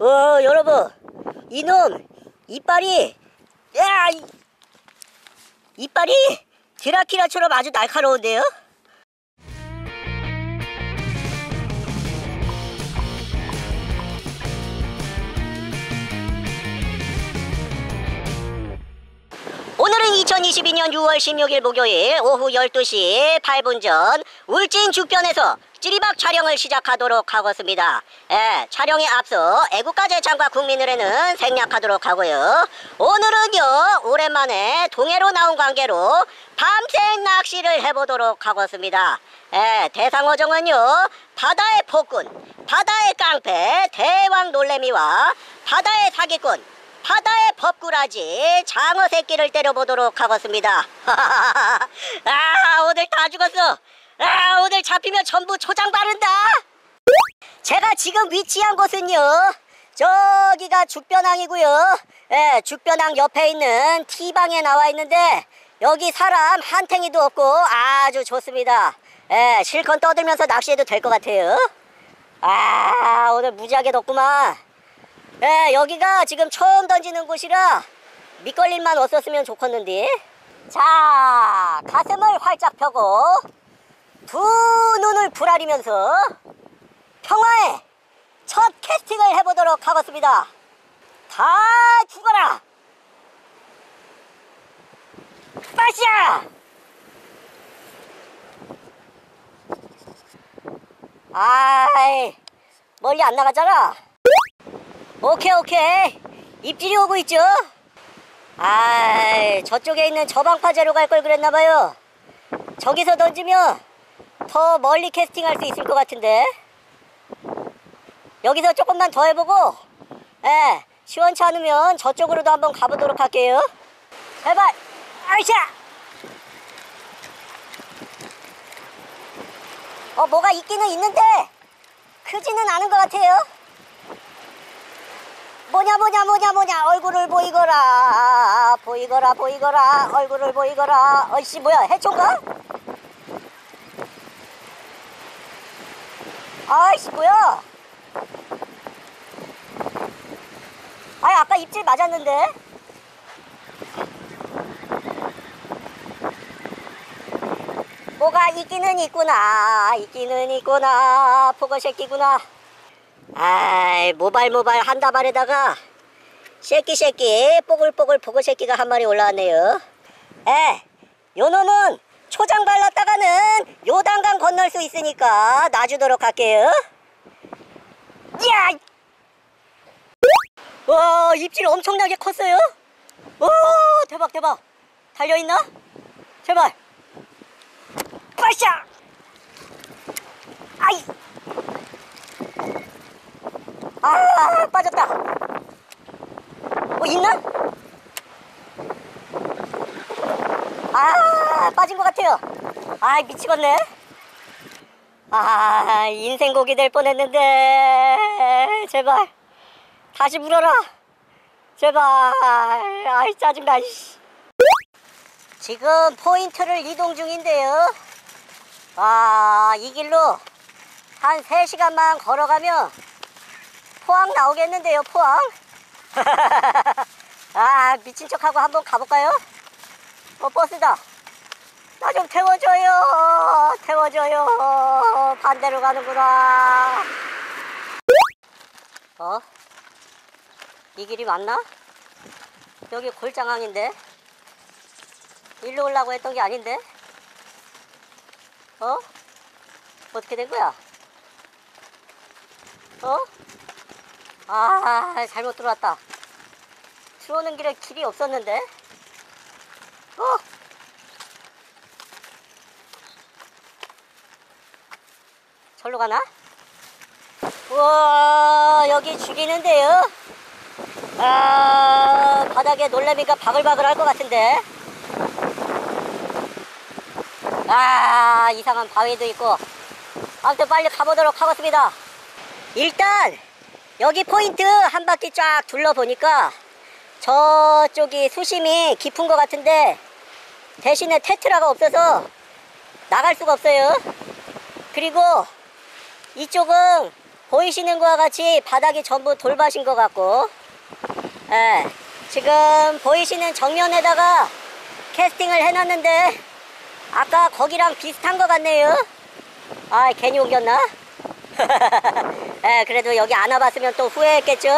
어 여러분 이놈 이빨이 야 이- 이빨이 드라키라처럼 아주 날카로운데요? 2022년 6월 16일 목요일 오후 12시 8분 전 울진 주변에서 찌리박 촬영을 시작하도록 하겠습니다. 예, 촬영에 앞서 애국가 재창과 국민을에는 생략하도록 하고요. 오늘은요 오랜만에 동해로 나온 관계로 밤새 낚시를 해보도록 하겠습니다. 예, 대상어종은요 바다의 폭군, 바다의 깡패, 대왕 놀래미와 바다의 사기꾼 바다의 법꾸라지 장어 새끼를 때려보도록 하겠습니다. 아 오늘 다 죽었어. 아 오늘 잡히면 전부 초장 바른다. 제가 지금 위치한 곳은요. 저기가 죽변항이고요. 예, 죽변항 옆에 있는 T방에 나와 있는데 여기 사람 한 탱이도 없고 아주 좋습니다. 예, 실컷 떠들면서 낚시해도 될 것 같아요. 아 오늘 무지하게 덥구만. 예, 여기가 지금 처음 던지는 곳이라 밑걸림만 없었으면 좋겠는데. 자, 가슴을 활짝 펴고 두 눈을 부라리면서 평화의 첫 캐스팅을 해보도록 하겠습니다. 다 죽어라! 빠샤! 아이, 멀리 안 나가잖아. 오케이 오케이. 입질이 오고 있죠? 아 저쪽에 있는 저방파제로 갈 걸 그랬나봐요. 저기서 던지면 더 멀리 캐스팅할 수 있을 것 같은데. 여기서 조금만 더 해보고 예 시원치 않으면 저쪽으로도 한번 가보도록 할게요. 제발! 아이샤! 어 뭐가 있기는 있는데 크지는 않은 것 같아요 뭐냐 뭐냐 뭐냐 뭐냐. 얼굴을 보이거라 보이거라 보이거라. 얼굴을 보이거라. 어이씨 뭐야 해초인가? 아이씨 뭐야? 아이 아까 입질 맞았는데? 뭐가 있기는 있구나 있기는 있구나 포거 새끼구나. 아 이 모발 모발 한 다발에다가 새끼 새끼 뽀글뽀글 보고 새끼가 한 마리 올라왔네요. 에 요놈은 초장 발랐다가는 요단강 건널 수 있으니까 놔주도록 할게요. 야! 와 입질 엄청나게 컸어요? 오 대박 대박. 달려있나? 제발. 빠샤 아이 아 빠졌다. 뭐 있나? 아 빠진 것 같아요. 아 미치겠네. 아 인생 고기 될 뻔했는데. 제발. 다시 물어라. 제발. 아이 짜증나 이씨. 지금 포인트를 이동 중인데요. 아 이 길로 한 3시간만 걸어가면 포항 나오겠는데요 포항 아 미친 척하고 한번 가볼까요? 어 버스다 나 좀 태워줘요 태워줘요 반대로 가는구나 어? 이 길이 맞나? 여기 골장항인데 일로 오려고 했던 게 아닌데 어? 어떻게 된 거야? 어? 아 잘못 들어왔다. 들어오는 길에 길이 없었는데. 어! 절로 가나? 우와 여기 죽이는데요? 아 바닥에 놀래미가 바글바글 할 것 같은데. 아 이상한 바위도 있고. 아무튼 빨리 가보도록 하겠습니다. 일단 여기 포인트 한 바퀴 쫙 둘러보니까 저쪽이 수심이 깊은 것 같은데 대신에 테트라가 없어서 나갈 수가 없어요 그리고 이쪽은 보이시는 것과 같이 바닥이 전부 돌밭인 것 같고 예, 지금 보이시는 정면에다가 캐스팅을 해놨는데 아까 거기랑 비슷한 것 같네요 아 괜히 옮겼나? 예, 그래도 여기 안 와봤으면 또 후회했겠죠?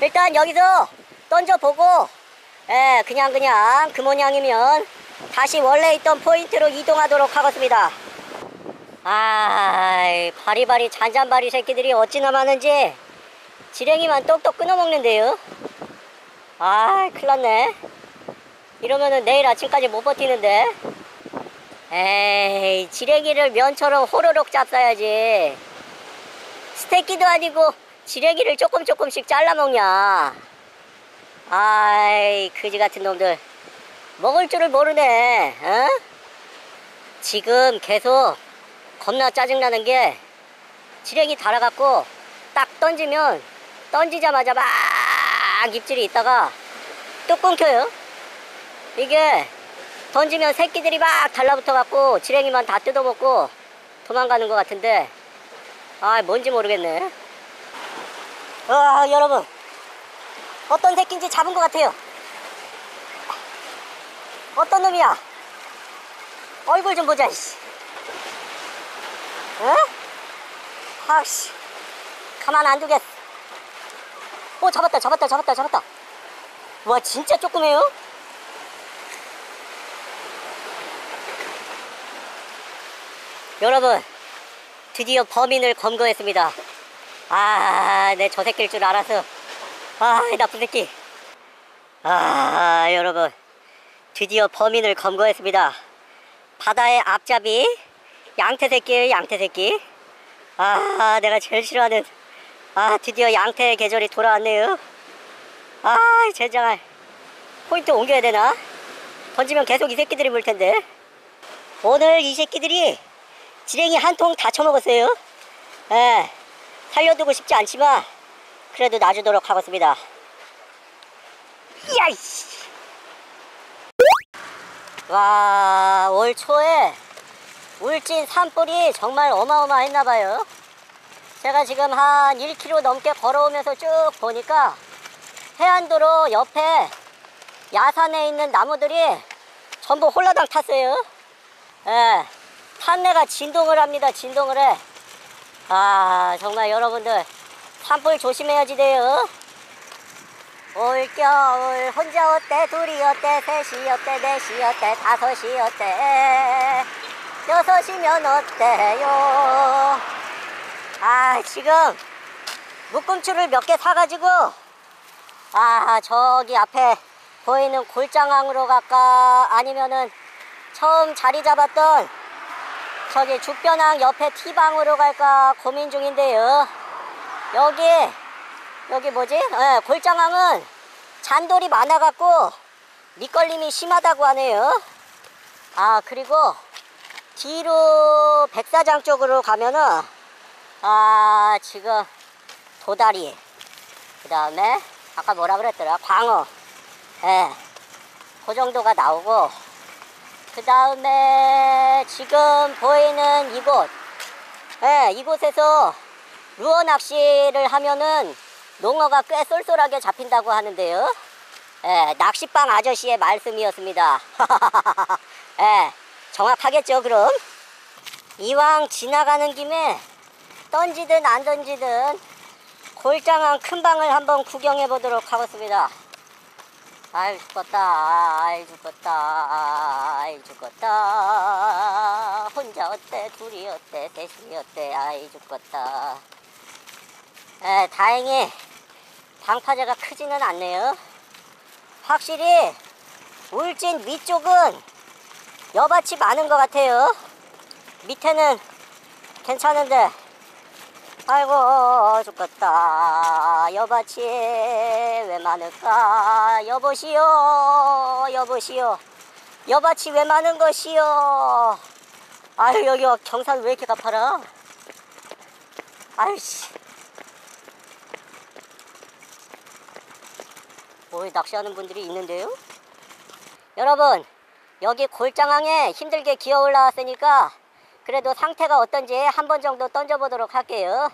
일단 여기서 던져보고 예, 그냥 그냥 그 모양이면 다시 원래 있던 포인트로 이동하도록 하겠습니다. 아이 바리바리 잔잔바리 새끼들이 어찌나 많은지 지렁이만 똑똑 끊어먹는데요? 아 큰일 났네. 이러면은 내일 아침까지 못 버티는데. 에이 지렁이를 면처럼 호로록 잡숴야지 스테이키도 아니고 지렁이를 조금 조금씩 잘라먹냐. 아이 그지 같은 놈들. 먹을 줄을 모르네 어? 지금 계속 겁나 짜증나는 게 지렁이 달아갖고 딱 던지면 던지자마자 막 입질이 있다가 또 끊겨요. 이게 던지면 새끼들이 막 달라붙어갖고 지렁이만 다 뜯어먹고 도망가는 것 같은데 아 뭔지 모르겠네. 아 여러분. 어떤 새끼인지 잡은 것 같아요. 어떤 놈이야? 얼굴 좀 보자 씨. 어? 아씨. 가만 안 두겠어. 오 잡았다 잡았다 잡았다 잡았다. 와 진짜 조그매요? 여러분 드디어 범인을 검거했습니다. 아 내 저 새끼일 줄 알아서 아이 나쁜 새끼. 아 여러분. 드디어 범인을 검거했습니다. 바다의 앞잡이 양태 새끼예요 양태 새끼. 아 내가 제일 싫어하는 아 드디어 양태의 계절이 돌아왔네요. 아 젠장할 포인트 옮겨야 되나? 던지면 계속 이 새끼들이 물 텐데. 오늘 이 새끼들이 지렁이 한 통 다 처먹었어요 예 살려두고 싶지 않지만 그래도 놔주도록 하겠습니다 야이씨 와, 올 초에 울진 산불이 정말 어마어마했나봐요. 제가 지금 한 1km 넘게 걸어오면서 쭉 보니까 해안도로 옆에 야산에 있는 나무들이 전부 홀라당 탔어요. 예, 판내가 진동을 합니다. 진동을 해. 아, 정말 여러분들 산불 조심해야지 돼요. 올겨울 혼자 어때? 둘이 어때? 셋이 어때? 넷이 어때? 다섯이 어때? 여섯이면 어때요? 아 지금 묶음줄을 몇개 사가지고 아 저기 앞에 보이는 골장항으로 갈까? 아니면은 처음 자리 잡았던 저기 죽변항 옆에 티방으로 갈까 고민 중인데요 여기 여기 뭐지? 예, 골장항은 잔돌이 많아갖고 밑걸림이 심하다고 하네요. 아 그리고 뒤로 백사장 쪽으로 가면은 아 지금 도다리 그 다음에 아까 뭐라 그랬더라 광어 예, 그 정도가 나오고 그 다음에 지금 보이는 이곳 예, 이곳에서 루어 낚시를 하면은 농어가 꽤 쏠쏠하게 잡힌다고 하는데요. 예, 낚시방 아저씨의 말씀이었습니다. 예, 정확하겠죠, 그럼? 이왕 지나가는 김에 던지든 안 던지든 골장한 큰 방을 한번 구경해 보도록 하겠습니다. 아이 죽었다, 아이 죽었다, 아이 죽었다. 혼자 어때, 둘이 어때, 셋이 어때, 아이 죽었다. 에, 다행히 방파제가 크지는 않네요. 확실히 울진 위쪽은 여밭이 많은 것 같아요. 밑에는 괜찮은데 아이고 죽겠다. 여밭이 왜 많을까? 여보시오 여보시오. 여밭이 왜 많은 것이요 아유 여기 경산 왜 이렇게 가파라? 아이씨. 뭘 낚시하는 분들이 있는데요. 여러분 여기 골장항에 힘들게 기어 올라왔으니까 그래도 상태가 어떤지 한 번 정도 던져보도록 할게요.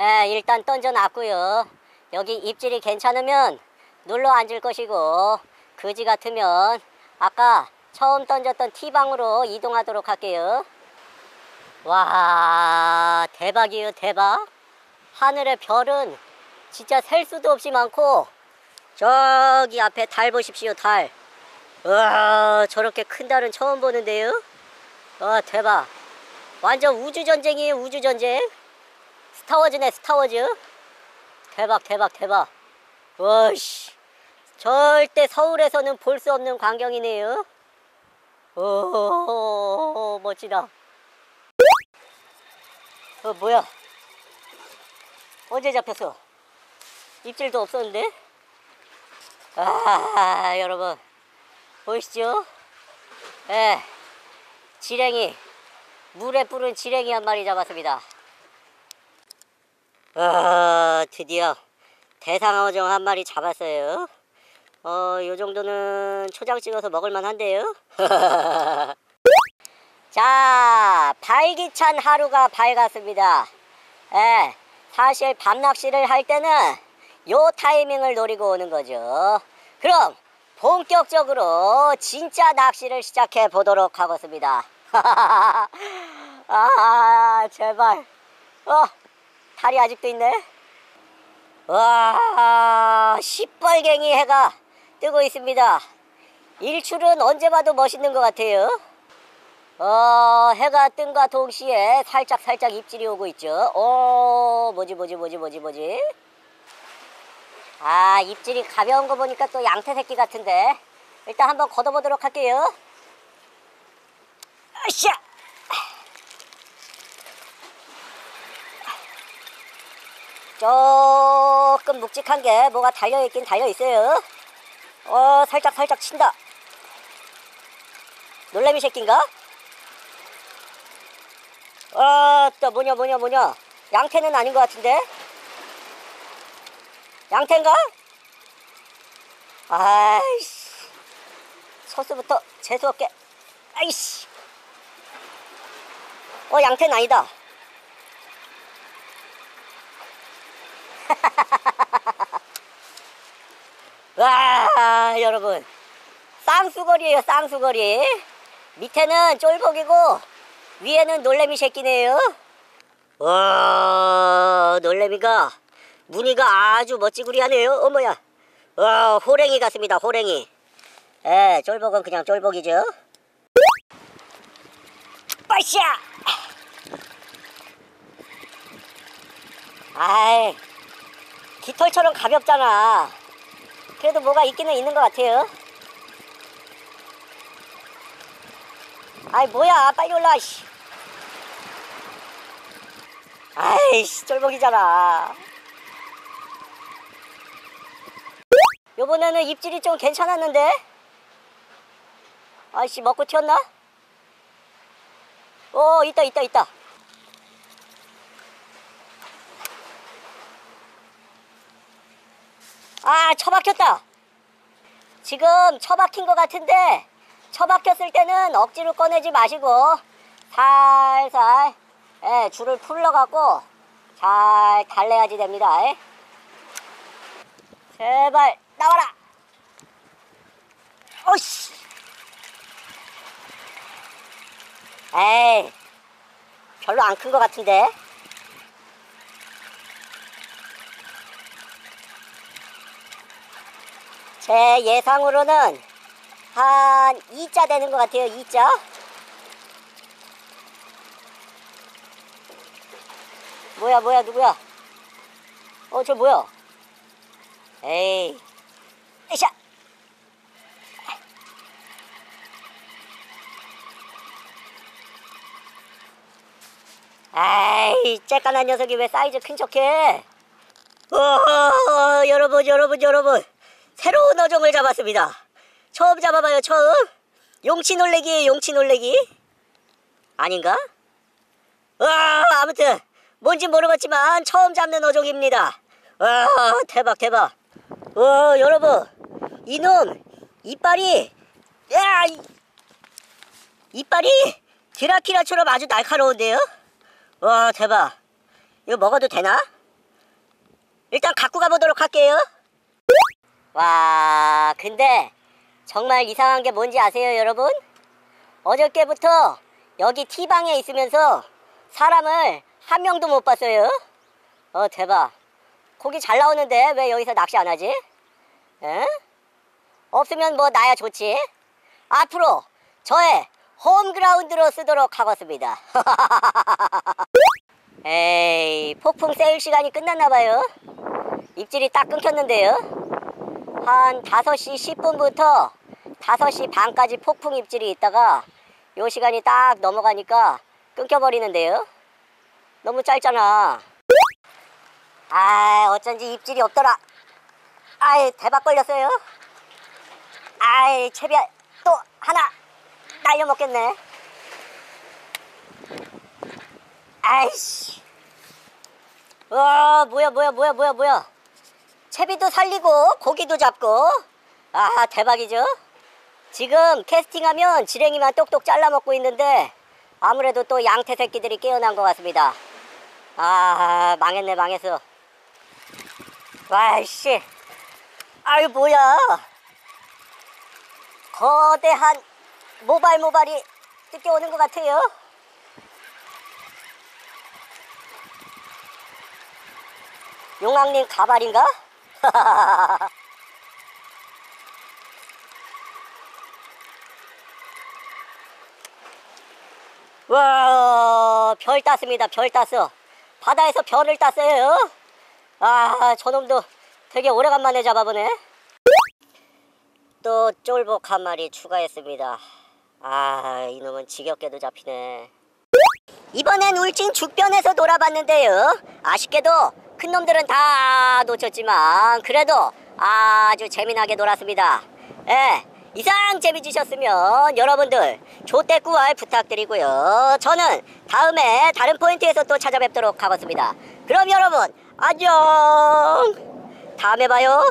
예, 일단 던져놨고요. 여기 입질이 괜찮으면 눌러 앉을 것이고 거지 같으면 아까 처음 던졌던 티방으로 이동하도록 할게요. 와 대박이에요 대박. 하늘의 별은 진짜 셀 수도 없이 많고 저기 앞에 달 보십시오 달. 와 저렇게 큰 달은 처음 보는데요. 와 대박. 완전 우주전쟁이에요 우주전쟁. 스타워즈네 스타워즈. 대박 대박 대박. 와씨 절대 서울에서는 볼 수 없는 광경이네요. 오 멋지다. 어 뭐야? 언제 잡혔어? 입질도 없었는데? 아 여러분 보이시죠? 예, 지렁이 물에 뿌른 지렁이 한 마리 잡았습니다. 아 드디어 대상어종 한 마리 잡았어요. 어, 요 정도는 초장 찍어서 먹을만 한데요. 자, 발기찬 하루가 밝았습니다. 예, 사실 밤 낚시를 할 때는 요 타이밍을 노리고 오는 거죠. 그럼 본격적으로 진짜 낚시를 시작해 보도록 하겠습니다. 아, 제발. 어, 탈이 아직도 있네. 와, 시뻘갱이 해가 뜨고 있습니다. 일출은 언제 봐도 멋있는 것 같아요. 어, 해가 뜬과 동시에 살짝 살짝 입질이 오고 있죠. 어, 뭐지 뭐지 뭐지 뭐지 뭐지. 아, 입질이 가벼운 거 보니까 또 양태 새끼 같은데. 일단 한번 걷어보도록 할게요. 아샤! 조금 묵직한 게 뭐가 달려있긴 달려있어요. 어, 살짝 살짝 친다. 놀래미 새끼인가? 어, 또 뭐냐 뭐냐 뭐냐. 양태는 아닌 것 같은데? 양태인가? 아이씨. 소스부터 재수없게. 아이씨. 어, 양태는 아니다. 와 여러분. 쌍수거리에요 쌍수거리. 밑에는 쫄복이고 위에는 놀래미 새끼네요. 와 놀래미가 무늬가 아주 멋지구리하네요. 어머야. 와 호랭이 같습니다 호랭이. 예 쫄복은 그냥 쫄복이죠 빠샤 아이 깃털처럼 가볍잖아 그래도 뭐가 있기는 있는 것 같아요. 아이 뭐야 빨리 올라 씨. 아이씨 쫄복이잖아. 요번에는 입질이 좀 괜찮았는데 아이씨 먹고 튀었나? 오 있다 있다 있다 아, 처박혔다. 지금 처박힌 것 같은데 처박혔을 때는 억지로 꺼내지 마시고 살살 예, 줄을 풀러갖고 잘 달래야지 됩니다. 예. 제발 나와라. 오씨. 에이, 별로 안 큰 것 같은데. 제 예상으로는 한 2자 되는 것 같아요. 2자. 뭐야 뭐야 누구야? 어 저 뭐야? 에이. 에이샤. 아이 쬐깐한 녀석이 왜 사이즈 큰 척해? 어, 여러분 여러분 여러분 새로운 어종을 잡았습니다. 처음 잡아봐요, 처음. 용치 놀래기에요, 용치 놀래기. 아닌가? 와, 아무튼 뭔지 모르겠지만 처음 잡는 어종입니다. 와, 대박, 대박. 와, 여러분, 이놈 이빨이 야, 이, 이빨이 드라키라처럼 아주 날카로운데요? 와, 대박. 이거 먹어도 되나? 일단 갖고 가보도록 할게요. 와, 근데 정말 이상한 게 뭔지 아세요, 여러분? 어저께부터 여기 T방에 있으면서 사람을 한 명도 못 봤어요. 어, 대박. 고기 잘 나오는데 왜 여기서 낚시 안 하지? 에? 없으면 뭐 나야 좋지. 앞으로 저의 홈그라운드로 쓰도록 하겠습니다. 에이, 폭풍 세일 시간이 끝났나 봐요. 입질이 딱 끊겼는데요. 한 5시 10분부터 5시 반까지 폭풍 입질이 있다가 요 시간이 딱 넘어가니까 끊겨버리는데요. 너무 짧잖아. 아, 어쩐지 입질이 없더라. 아이, 대박 걸렸어요. 아이, 채비야, 또 하나 날려먹겠네. 아이씨. 와, 뭐야, 뭐야, 뭐야, 뭐야, 뭐야. 채비도 살리고, 고기도 잡고. 아, 대박이죠? 지금 캐스팅하면 지렁이만 똑똑 잘라먹고 있는데, 아무래도 또 양태 새끼들이 깨어난 것 같습니다. 아, 망했네, 망했어. 와이씨. 아유, 뭐야. 거대한 모발 모발이 뜯겨오는 것 같아요. 용왕님 가발인가? 와, 별 땄습니다. 별 땄어. 바다에서 별을 땄어요. 아, 저놈도 되게 오래간만에 잡아보네. 또 쫄복 한 마리 추가했습니다. 아, 이놈은 지겹게도 잡히네. 이번엔 울진 죽변에서 놀아봤는데요. 아쉽게도 큰 놈들은 다 놓쳤지만 그래도 아주 재미나게 놀았습니다. 예, 이상 재미 주셨으면 여러분들 조대꾸알 부탁드리고요. 저는 다음에 다른 포인트에서 또 찾아뵙도록 하겠습니다. 그럼 여러분 안녕. 다음에 봐요.